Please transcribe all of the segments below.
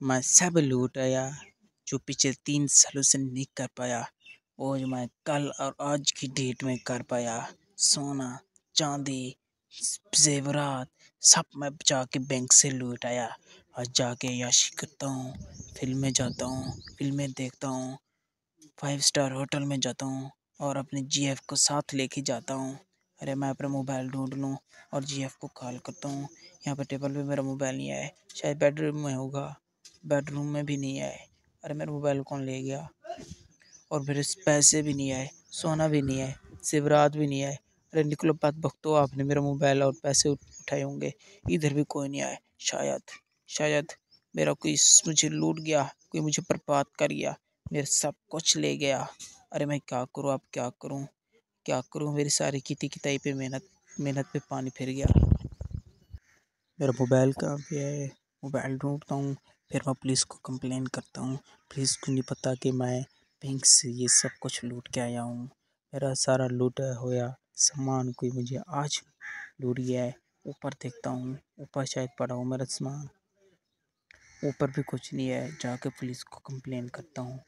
میں سب لوٹ آیا جو پچھلے تین سالوں سے نہیں کر پایا وہ جو میں کل اور آج کی ڈیٹ میں کر پایا سونا چاندی زیورات سب میں جا کے بینک سے لوٹ آیا اور جا کے یاشی کرتا ہوں فلمیں جاتا ہوں فلمیں دیکھتا ہوں فائیو اسٹار ہوٹل میں جاتا ہوں اور اپنے جی ایف کو ساتھ لے کے جاتا ہوں ارے میں اپنا موبائل ڈھونڈ لوں اور جی ایف کو کال کرتا ہوں۔ یہاں پہ ٹیبل پہ میرا موبائل نہیں ہے۔ شاید بیڈ روم میں ہوگا۔ بیڈ روم میں بھی نہیں آئے ارے میرا موبائل کون لے گیا؟ اور میرے پیسے بھی نہیں آئے، سونا بھی نہیں ہے زیورات بھی نہیں آئے۔ ارے نکلو بات بختو، آپ نے میرا موبائل اور پیسے اٹھائے ہوں گے۔ ادھر بھی کوئی نہیں آئے شاید شاید میرا کوئی مجھے لوٹ گیا، کوئی مجھے برباد کر گیا، میرا سب کچھ لے گیا۔ ارے میں کیا کروں؟ اب کیا کروں؟ کیا کروں؟ میری ساری کھیتی کتائی پہ محنت محنت پہ پانی پھر گیا۔ میرا موبائل کہاں پہ ہے؟ موبائل ڈھونڈتا ہوں، پھر میں پولیس کو کمپلین کرتا ہوں۔ پولیس کو نہیں پتہ کہ میں بینک سے یہ سب کچھ لوٹ کے آیا ہوں۔ میرا سارا لوٹا ہوا سامان کوئی مجھے آج لوٹ گیا ہے۔ اوپر دیکھتا ہوں، اوپر شاید پڑا ہوں میرا سامان۔ اوپر بھی کچھ نہیں ہے۔ جا کے پولیس کو کمپلین کرتا ہوں۔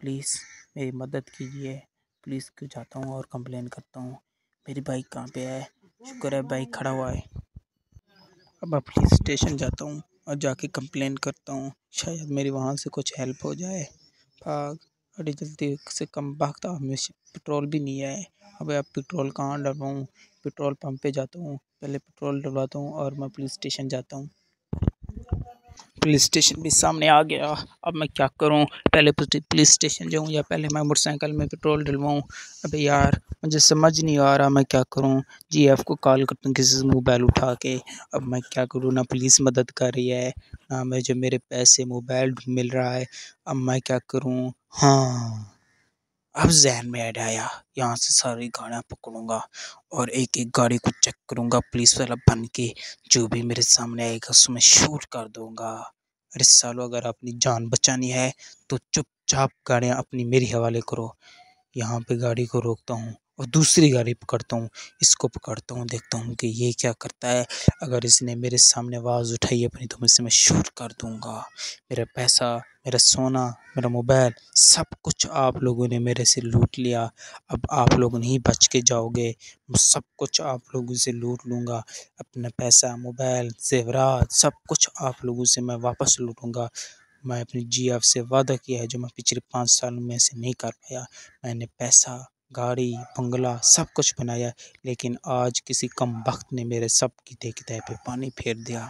پلیز میری مدد کیجیے۔ پولیس کو جاتا ہوں اور کمپلین کرتا ہوں۔ میری بائک کہاں پہ ہے؟ شکر ہے بائک کھڑا ہوا ہے۔ اب میں پولیس اسٹیشن جاتا ہوں اور جا کے کمپلین کرتا ہوں۔ شاید میری وہاں سے کچھ ہیلپ ہو جائے۔ بھاگ۔ بڑی جلدی سے کم بھاگتا ہوں۔ پٹرول بھی نہیں ہے اب اب پٹرول کہاں ڈلواؤں؟ پٹرول پمپ پہ جاتا ہوں۔ پہلے پٹرول ڈلواتا ہوں اور میں پولیس اسٹیشن جاتا ہوں۔ پولیس اسٹیشن بھی سامنے آ گیا۔ اب میں کیا کروں؟ پہلے پولیس اسٹیشن جاؤں یا پہلے میں موٹر سائیکل میں پٹرول ڈلواؤں؟ ابھی یار مجھے سمجھ نہیں آ رہا میں کیا کروں؟ جی ایف کو کال کرتا ہوں کسی سے موبائل اٹھا کے۔ اب میں کیا کروں؟ نہ پولیس مدد کر رہی ہے، نہ مجھے میرے پیسے موبائل مل رہا ہے۔ اب میں کیا کروں؟ ہاں۔ اب ذہن میں ایڈ آیا، یہاں سے ساری گاڑیاں پکڑوں گا اور ایک ایک گاڑی کو چیک کروں گا، پولیس والا بن کے جو بھی میرے سامنے آئے گا، اس میں شوٹ کر دوں گا۔ ارے سالو، اگر اپنی جان بچانی ہے تو چپ چاپ گاڑیاں اپنی میری حوالے کرو۔ یہاں پہ گاڑی کو روکتا ہوں۔ اور دوسری گاڑی پکڑتا ہوں، اس کو پکڑتا ہوں، دیکھتا ہوں کہ یہ کیا کرتا ہے۔ اگر اس نے میرے سامنے آواز اٹھائی اپنی، تو میں شوٹ کر دوں گا۔ میرا پیسہ، میرا سونا، میرا موبائل، سب کچھ آپ لوگوں نے میرے سے لوٹ لیا۔ اب آپ لوگ نہیں بچ کے جاؤ گے سب کچھ آپ لوگوں سے لوٹ لوں گا۔ اپنا پیسہ، موبائل، زیورات، سب کچھ آپ لوگوں سے میں واپس لوٹوں گا۔ میں اپنی جی ایف سے وعدہ کیا ہے، جو میں پچھلے پانچ سال میں سے نہیں کر پایا۔ میں نے پیسہ گاڑی، بنگلہ، سب کچھ بنایا، لیکن آج کسی کم وقت نے میرے سب کی دیکھ پہ پانی پھیر دیا۔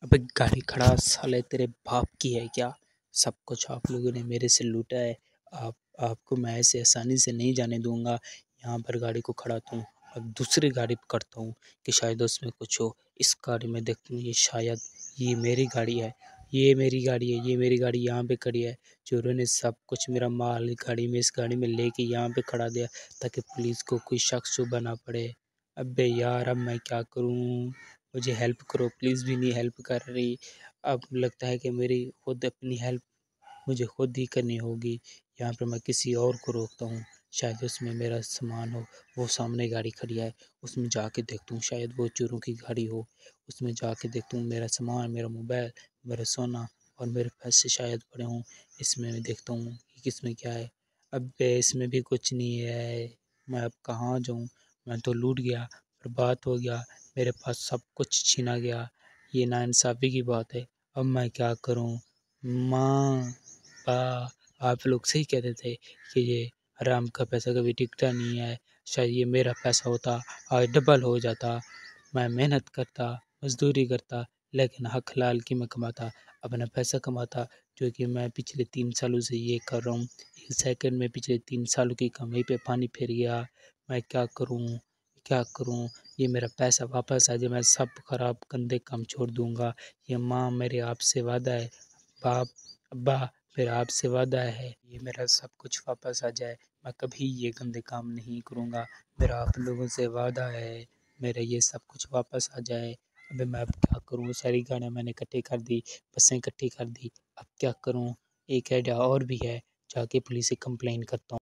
اب گاڑی کھڑا، سالے تیرے باپ کی ہے کیا؟ سب کچھ آپ لوگوں نے میرے سے لوٹا ہے۔ آپ آپ کو میں ایسے آسانی سے نہیں جانے دوں گا۔ یہاں پر گاڑی کو کھڑاتا ہوں۔ اب دوسری گاڑی پکڑتا ہوں کہ شاید اس میں کچھ ہو۔ اس گاڑی میں دیکھتا ہوں یہ شاید یہ میری گاڑی ہے۔ یہ میری گاڑی ہے، یہ میری گاڑی یہاں پہ کھڑی ہے۔ چوروں نے سب کچھ میرا مال گاڑی میں، اس گاڑی میں لے کے یہاں پہ کھڑا دیا تاکہ پولیس کو کوئی شخص شبہ نہ پڑے۔ ابے یار، اب میں کیا کروں؟ مجھے ہیلپ کرو پلیز بھی نہیں ہیلپ کر رہی۔ اب لگتا ہے کہ میری خود اپنی ہیلپ مجھے خود ہی کرنی ہوگی۔ یہاں پہ میں کسی اور کو روکتا ہوں۔ شاید اس میں میرا سامان ہو، وہ سامنے گاڑی کھڑی ہے، اس میں جا کے دیکھتا ہوں شاید وہ چوروں کی گاڑی ہو۔ اس میں جا کے دیکھتا ہوں میرا سامان، میرا موبائل، میرا سونا اور میرے پیسے شاید پڑے ہوں۔ اس میں میں دیکھتا ہوں کہ کس میں کیا ہے۔ اب اس میں بھی کچھ نہیں ہے۔ میں اب کہاں جاؤں؟ میں تو لوٹ گیا، برباد ہو گیا، میرے پاس سب کچھ چھینا گیا۔ یہ نا انصافی کی بات ہے۔ اب میں کیا کروں؟ ماں با آپ لوگ صحیح کہتے تھے کہ یہ حرام کا پیسہ کبھی ٹکتا نہیں ہے۔ شاید یہ میرا پیسہ ہوتا، آج ڈبل ہو جاتا۔ میں محنت کرتا، مزدوری کرتا، لیکن حق حلال کی میں کماتا، اپنا پیسہ کماتا، جو کہ میں پچھلے تین سالوں سے یہ کر رہا ہوں۔ ایک سیکنڈ میں پچھلے تین سالوں کی کمائی پہ پانی پھیر گیا۔ میں کیا کروں؟ کیا کروں؟ یہ میرا پیسہ واپس آ جائے، میں سب خراب گندے کام چھوڑ دوں گا۔ یہ ماں میرے آپ سے وعدہ ہے۔ باپ، ابا میرا آپ سے وعدہ ہے یہ میرا سب کچھ واپس آ جائے۔ میں کبھی یہ گندے کام نہیں کروں گا۔ میرا آپ لوگوں سے وعدہ ہے، میرا یہ سب کچھ واپس آ جائے۔ ابھی میں اب کیا کروں؟ ساری گاڑیاں میں نے اکٹھی کر دی، بسیں اکٹھی کر دی۔ اب کیا کروں؟ ایک ایڈیا اور بھی ہے، جا کے پولیس سے کمپلین کرتا ہوں۔